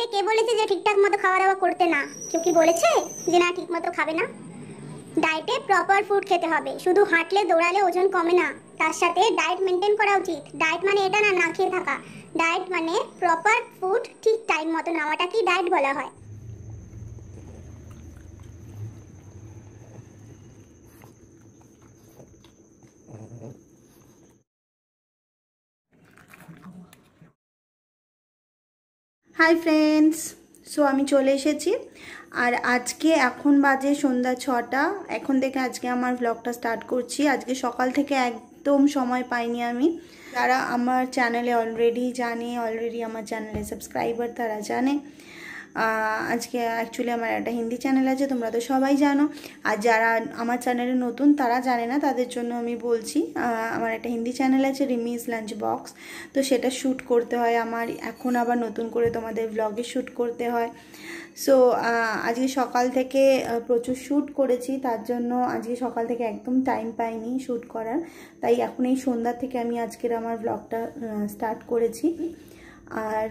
ডায়েটে কে বলেছে যে ঠিকঠাক মতো খাওয়া দাওয়া করতে না? কেউ কি বলেছে যে না, ঠিক মতো খাবে না? ডায়েটে প্রপার ফুড খেতে হবে। শুধু হাঁটলে, দৌড়ালে ওজন কমে না। তার সাথে ডায়েট মেনটেন করা উচিত। ডায়েট মানে এটা না না খেয়ে থাকা। ডায়েট মানে প্রপার ফুড ঠিক টাইম মতো নেওয়াটাকেই ডায়েট বলা হয়। হাই ফ্রেন্ডস সো আমি চলে এসেছি। আর আজকে এখন বাজে সন্ধ্যা ছটা। এখন থেকে আজকে আমার ব্লগটা স্টার্ট করছি। আজকে সকাল থেকে একদম সময় পাইনি আমি। যারা আমার চ্যানেলে অলরেডি জানে অলরেডি আমার চ্যানেলে সাবস্ক্রাইবার তারা জানে। আজকে অ্যাকচুয়ালি আমার একটা হিন্দি চ্যানেল আছে, তোমরা তো সবাই জানো। আর যারা আমার চ্যানেলে নতুন, তারা জানে না, তাদের জন্য আমি বলছি আমার একটা হিন্দি চ্যানেল আছে রিমিজ লাঞ্চ বক্স তো সেটা শ্যুট করতে হয় আমার, এখন আবার নতুন করে তোমাদের ব্লগে শ্যুট করতে হয়। সো আজকে সকাল থেকে প্রচুর শ্যুট করেছি, তার জন্য আজকে সকাল থেকে একদম টাইম পাইনি শ্যুট করার। তাই এখন এই সন্ধ্যা থেকে আমি আজকের আমার ব্লগটা স্টার্ট করেছি। আর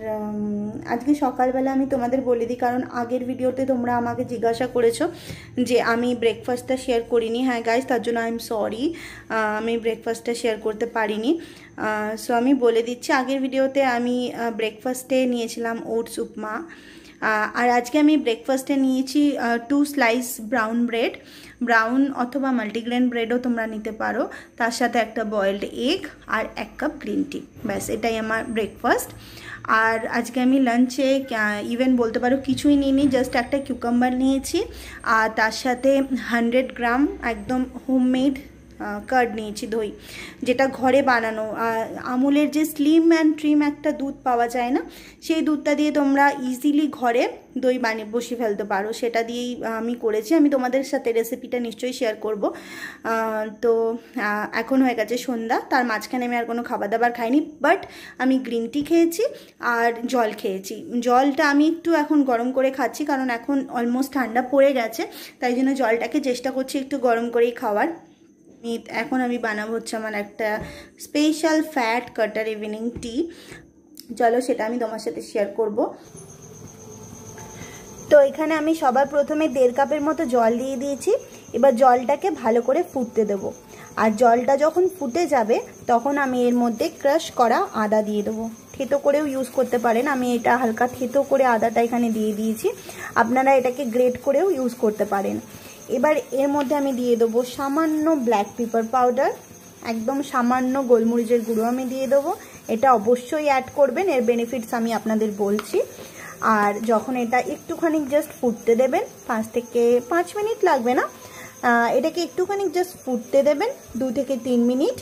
আজকে সকালবেলা আমি তোমাদের বলে দিই, কারণ আগের ভিডিওতে তোমরা আমাকে জিজ্ঞাসা করেছ যে আমি ব্রেকফাস্টটা শেয়ার করিনি। হ্যাঁ গাইজ তার জন্য আই এম সরি আমি ব্রেকফাস্টটা শেয়ার করতে পারিনি। সো আমি বলে দিচ্ছি, আগের ভিডিওতে আমি ব্রেকফাস্টে নিয়েছিলাম ওটস উপমা। আর আজকে আমি ব্রেকফাস্টে নিয়েছি two slice brown bread brown অথবা মাল্টিগ্রেন ব্রেডও তোমরা নিতে পারো। তার সাথে একটা বয়েলড এগ আর এক কাপ গ্রিন টি ব্যাস, এটাই আমার ব্রেকফাস্ট আর আজকে আমি লাঞ্চে ইভেন বলতে পারো কিছুই নিইনি জাস্ট একটা কিউকাম্বার নিয়েছি, আর তার সাথে হান্ড্রেড গ্রাম একদম হোমমেড কার্ড নিয়েছি, দই, যেটা ঘরে বানানো। আমুলের যে স্লিম অ্যান্ড ট্রিম একটা দুধ পাওয়া যায় না, সেই দুধটা দিয়ে তোমরা ইজিলি ঘরে দই বানিয়ে বসে ফেলতে পারো। সেটা দিয়েই আমি করেছি। আমি তোমাদের সাথে রেসিপিটা নিশ্চয়ই শেয়ার করব। তো এখন হয়ে গেছে সন্ধ্যা। তার মাঝখানে আমি আর কোনো খাবার দাবার খাইনি বাট আমি গ্রিন টি খেয়েছি আর জল খেয়েছি। জলটা আমি একটু এখন গরম করে খাচ্ছি, কারণ এখন অলমোস্ট ঠান্ডা পড়ে গেছে। তাই জন্য জলটাকে চেষ্টা করছি একটু গরম করেই খাওয়ার। এখন আমি বানাবো হচ্ছে আমার একটা special fat cutter evening tea চলো সেটা আমি তোমার সাথে শেয়ার করব। তো এখানে আমি সবার প্রথমে দেড় কাপের মতো জল দিয়ে দিয়েছি। এবার জলটাকে ভালো করে ফুটতে দেব। আর জলটা যখন ফুটে যাবে, তখন আমি এর মধ্যে ক্রাশ করা আদা দিয়ে দেবো। থেতো করেও ইউজ করতে পারেন। আমি এটা হালকা থেতো করে আদাটা এখানে দিয়ে দিয়েছি। আপনারা এটাকে গ্রেট করেও ইউজ করতে পারেন। এবার এর মধ্যে আমি দিয়ে দেবো সামান্য ব্ল্যাক পেপার পাউডার একদম সামান্য গোলমরিচের গুঁড়ো আমি দিয়ে দেবো। এটা অবশ্যই অ্যাড করবেন, এর বেনিফিটস আমি আপনাদের বলছি। আর যখন এটা একটুখানি জাস্ট ফুটতে দেবেন, পাঁচ থেকে পাঁচ মিনিট লাগবে না এটাকে একটুখানি জাস্ট ফুটতে দেবেন, দু থেকে তিন মিনিট।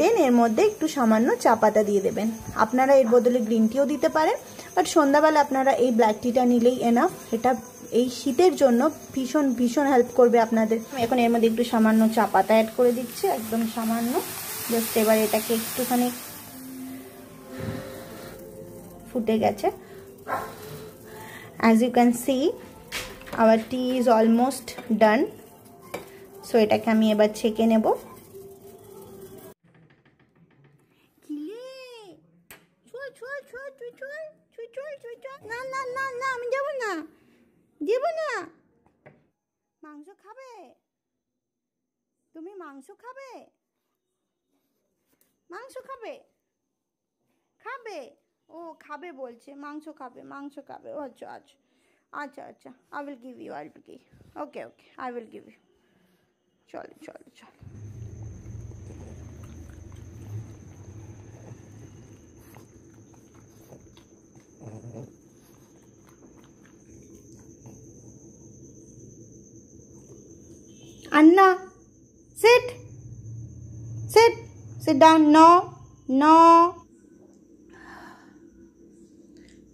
দেন এর মধ্যে একটু সামান্য চা পাতা দিয়ে দেবেন। আপনারা এর বদলে গ্রিন টিও দিতে পারেন বাট সন্ধ্যাবেলা আপনারা এই ব্ল্যাক টিটা নিলেই এনাফ এটা এই শীতের জন্য ভীষণ ভীষণ হেল্প করবে আপনাদের এখন এর মধ্যে একটু সামান্য চা পাতা অ্যাড করে দিচ্ছি একদম সামান্য জাস্ট এবার এটাকে একটুখানি ফুটে গেছে as you can see our tea is almost done so এটাকে আমি এবার ছেঁকে নেব না না না না আমি যাব না দেব না। মাংস খাবে? তুমি মাংস খাবে? মাংস খাবে? খাবে? ও খাবে বলছে, মাংস খাবে মাংস খাবে। ও আচ্ছা আচ্ছা আচ্ছা আচ্ছা I will give you I will give okay okay I will give you চলো চলো চলো। Anna, sit. Sit. Sit down. No. No.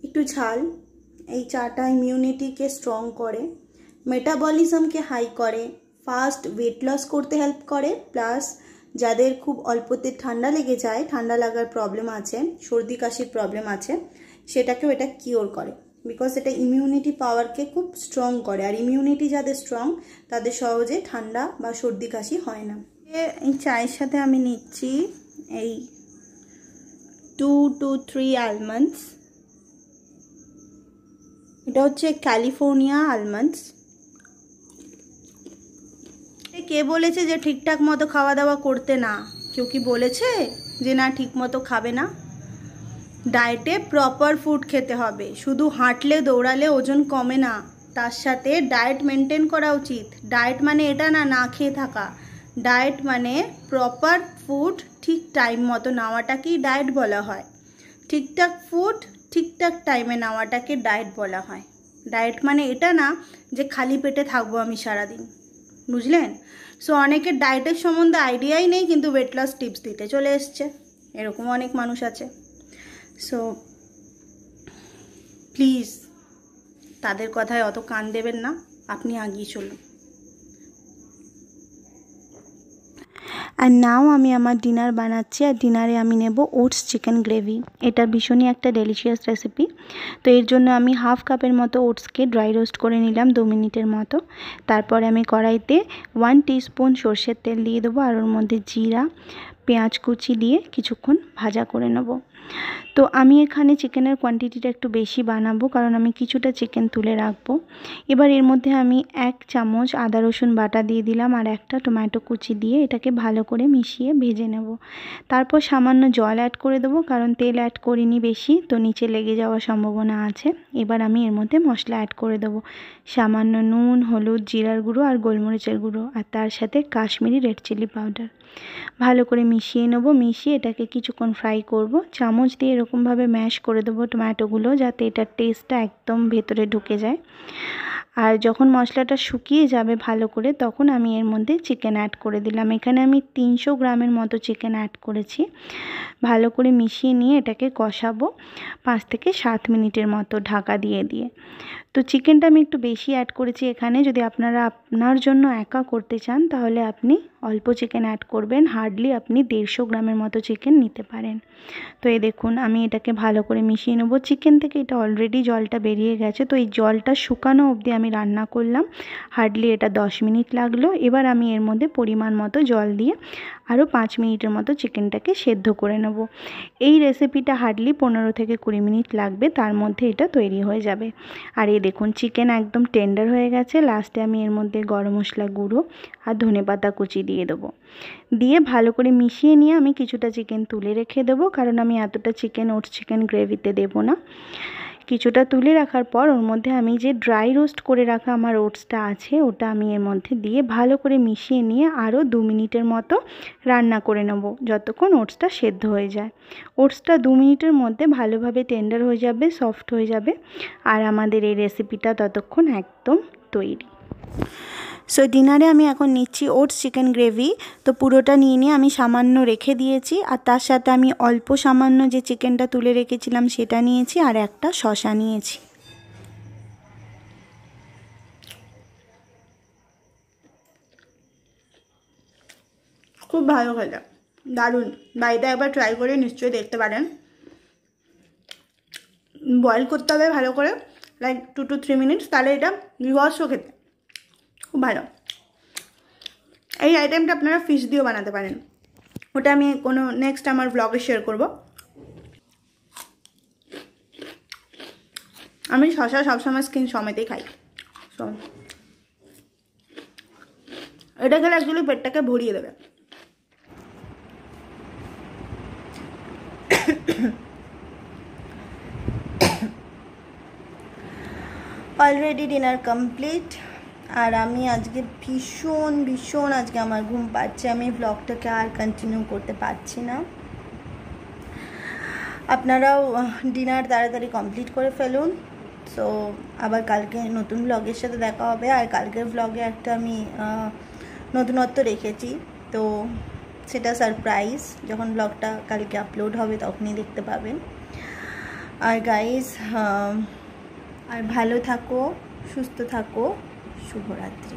একটু ঝাল এই চাটা ইমিউনিটিকে স্ট্রং করে মেটাবলিজমকে হাই করে ফাস্ট ওয়েট লস করতে হেল্প করে প্লাস যাদের খুব অল্পতে ঠান্ডা লেগে যায় ঠান্ডা লাগার প্রবলেম আছে সর্দি কাশির প্রবলেম আছে সেটাকেও এটা কিওর করে বিকজ এটা ইমিউনিটি পাওয়ারকে খুব স্ট্রং করে। আর ইমিউনিটি যাদের স্ট্রং তাদের সহজে ঠান্ডা বা সর্দি কাশি হয় না। এই চায়ের সাথে আমি নিচ্ছি এই টু টু থ্রি আলমন্ডস এটা হচ্ছে ক্যালিফোর্নিয়া আলমন্ডস কে বলেছে যে ঠিকঠাক মতো খাওয়া দাওয়া করতে না? কেউ কি বলেছে যে না ঠিক মতো খাবে না? ডায়েটে প্রপার ফুড খেতে হবে। শুধু হাঁটলে দৌড়ালে ওজন কমে না। তার সাথে ডায়েট মেনটেন করা উচিত। ডায়েট মানে এটা না না খেয়ে থাকা। ডায়েট মানে প্রপার ফুড ঠিক টাইম মতো নেওয়াটাকেই ডায়েট বলা হয়। ঠিকঠাক ফুড ঠিকঠাক টাইমে নেওয়াটাকে ডায়েট বলা হয়। ডায়েট মানে এটা না যে খালি পেটে থাকব আমি সারাদিন। বুঝলেন? সো অনেকের ডায়েটের সম্বন্ধে আইডিয়াই নেই, কিন্তু ওয়েট লস টিপস দিতে চলে এসছে। এরকম অনেক মানুষ আছে। সো প্লিজ তাদের কথায় অত কান দেবেন না। আপনি আগিয়ে চলুন। আর নাও আমি আমার ডিনার বানাচ্ছি, আর ডিনারে আমি নেব ওটস চিকেন গ্রেভি এটা ভীষণই একটা ডেলিশিয়াস রেসিপি তো এর জন্য আমি হাফ কাপের মতো ওটসকে ড্রাই রোস্ট করে নিলাম দু মিনিটের মতো। তারপরে আমি কড়াইতে ওয়ান টিস্পুন সর্ষের তেল দিয়ে দেবো, আর ওর মধ্যে জিরা, পেঁয়াজ কুচি দিয়ে কিছুক্ষণ ভাজা করে নেব। তো আমি এখানে চিকেনের কোয়ান্টিটিটা একটু বেশি বানাবো, কারণ আমি কিছুটা চিকেন তুলে রাখব। এবার এর মধ্যে আমি এক চামচ আদা, রসুন বাটা দিয়ে দিলাম আর একটা টমেটো কুচি দিয়ে এটাকে ভালো করে মিশিয়ে ভেজে নেব। তারপর সামান্য জল অ্যাড করে দেবো, কারণ তেল অ্যাড করিনি বেশি, তো নিচে লেগে যাওয়ার সম্ভাবনা আছে। এবার আমি এর মধ্যে মশলা অ্যাড করে দেবো। সামান্য নুন, হলুদ, জিরার গুঁড়ো আর গোলমরিচের গুঁড়ো, আর তার সাথে কাশ্মীরি রেড চিলি পাউডার ভালো করে মিশিয়ে নেব, মিশিয়ে এটাকে কিছুক্ষণ ফ্রাই করব। চামচ দিয়ে এরকমভাবে ম্যাশ করে দেবো টমেটোগুলো যাতে এটার টেস্টটা একদম ভেতরে ঢুকে যায়। আর যখন মশলাটা শুকিয়ে যাবে ভালো করে, তখন আমি এর মধ্যে চিকেন অ্যাড করে দিলাম। এখানে আমি তিনশো গ্রামের মতো চিকেন অ্যাড করেছি। ভালো করে মিশিয়ে নিয়ে এটাকে কষাবো পাঁচ থেকে সাত মিনিটের মতো ঢাকা দিয়ে দিয়ে। তো চিকেনটা আমি একটু বেশি অ্যাড করেছি এখানে। যদি আপনারা আপনার জন্য একা করতে চান, তাহলে আপনি অল্প চিকেন অ্যাড করবেন। হার্ডলি আপনি দেড়শো গ্রামের মতো চিকেন নিতে পারেন। তো এই দেখুন, আমি এটাকে ভালো করে মিশিয়ে নেব। চিকেন থেকে এটা অলরেডি জলটা বেরিয়ে গেছে। তো এই জলটা শুকানো অবধি আমি রান্না করলাম। হার্ডলি এটা দশ মিনিট লাগল। এবার আমি এর মধ্যে পরিমাণ মতো জল দিয়ে আরও পাঁচ মিনিটের মতো চিকেনটাকে সেদ্ধ করে নেব। এই রেসিপিটা হার্ডলি পনেরো থেকে কুড়ি মিনিট লাগবে, তার মধ্যে এটা তৈরি হয়ে যাবে। আর এই দেখুন, চিকেন একদম টেন্ডার হয়ে গেছে। লাস্টে আমি এর মধ্যে গরম মশলা গুঁড়ো আর ধনে পাতা কুচি দিয়ে দেবো। দিয়ে ভালো করে মিশিয়ে নিয়ে আমি কিছুটা চিকেন তুলে রেখে দেবো, কারণ আমি এতটা চিকেন, ওটস চিকেন গ্রেভিতে দেবো না। কিছুটা তুলে রাখার পর ওর মধ্যে আমি যে ড্রাই রোস্ট করে রাখা আমার ওটসটা আছে, ওটা আমি এর মধ্যে দিয়ে ভালো করে মিশিয়ে নিয়ে আরও দু মিনিটের মতো রান্না করে নেব, যতক্ষণ ওটসটা সেদ্ধ হয়ে যায়। ওটসটা দু মিনিটের মধ্যে ভালোভাবে টেন্ডার হয়ে যাবে সফট হয়ে যাবে, আর আমাদের এই রেসিপিটা ততক্ষণ একদম তৈরি। সো ডিনারে আমি এখন নিচ্ছি ওটস চিকেন গ্রেভি তো পুরোটা নিয়ে নিয়ে আমি সামান্য রেখে দিয়েছি, আর তার সাথে আমি অল্প সামান্য যে চিকেনটা তুলে রেখেছিলাম সেটা নিয়েছি, আর একটা শশা নিয়েছি। খুব ভালো খেলে দারুণ। বাড়িতে একবার ট্রাই করে নিশ্চয়ই দেখতে পারেন। বয়েল করতে হবে ভালো করে like two two three minutes তাহলে এটা বিভৎস খেতে খুব ভালো। এই আইটেমটা আপনারা ফিশ দিয়েও বানাতে পারেন। ওটা আমি কোনো নেক্সট আমার ব্লগে শেয়ার করব। আমি শশা সবসময় স্কিন সমেতেই খাই। এটা খেলে অ্যাকচুয়ালি পেটটাকে ভরিয়ে দেবে। অলরেডি ডিনার কমপ্লিট আর আমি আজকে ভীষণ ভীষণ আজকে আমার ঘুম পাচ্ছে। আমি ব্লগটাকে আর কন্টিনিউ করতে পারছি না। আপনারাও ডিনার তাড়াতাড়ি কমপ্লিট করে ফেলুন। তো আবার কালকে নতুন ব্লগের সাথে দেখা হবে। আর কালকের ব্লগে একটা আমি নতুনত্ব রেখেছি। তো, সেটা সারপ্রাইজ যখন ব্লগটা কালকে আপলোড হবে, তখনই দেখতে পাবেন। আর গাইজ আর ভালো থাকো, সুস্থ থাকো। শুভরাত্রি।